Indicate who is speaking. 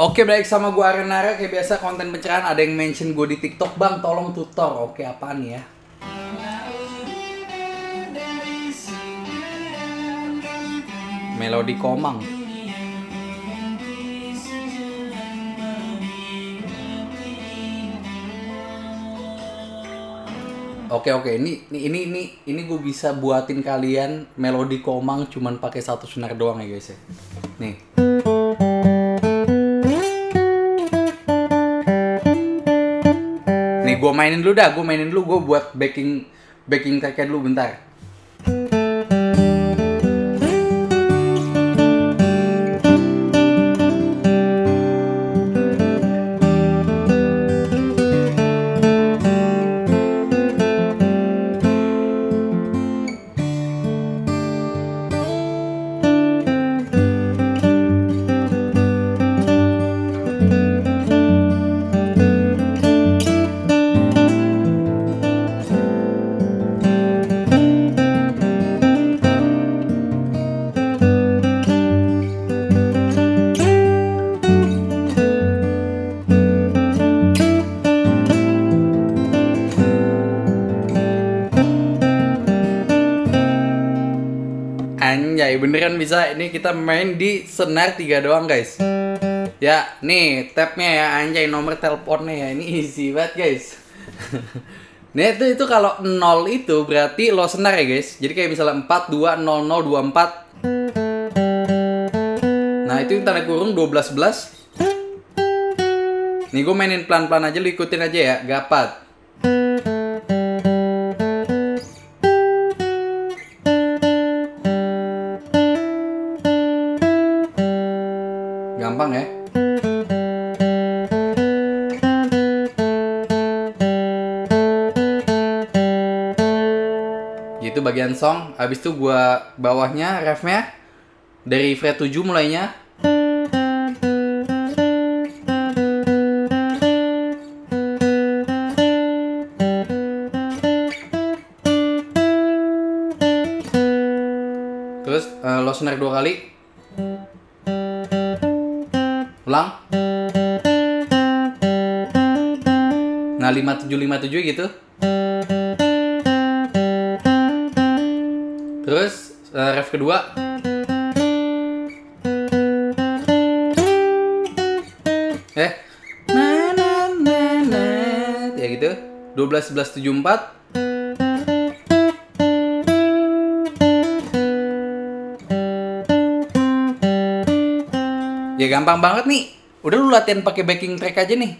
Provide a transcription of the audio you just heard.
Speaker 1: Oke baik sama gue Arenara kayak biasa konten pencerahan ada yang mention gue di TikTok. Bang tolong tutor. Oke apaan ya? Melodi Komang. Oke oke. Ini ini ini ini, ini gue bisa buatin kalian melodi komang cuman pakai satu senar doang ya guys ya. Nih. Mainin dulu dah, gue mainin dulu gue buat backing backing tracknya dulu bentar. Beneran bisa ini kita main di senar tiga doang guys. Ya nih tabnya ya anjay nomor teleponnya ya ini easy banget guys. Nih itu itu kalau 0 itu berarti lo senar ya guys. Jadi kayak misalnya 4, 2, 0, 0, 2, 4 Nah itu tanda kurung 12, 11 Nih gue mainin pelan-pelan aja, lu ikutin aja ya, gapat Gampang ya. Gitu bagian song. Habis itu gua bawahnya refnya dari fret 7 mulainya. Terus eh, lo snare dua kali. Ulang. Nah, 5757 gitu. Terus eh, ref kedua. Eh. Na na na na. Ya gitu. 12 11 74 Ya gampang banget nih. Udah lu latihan pakai backing track aja nih.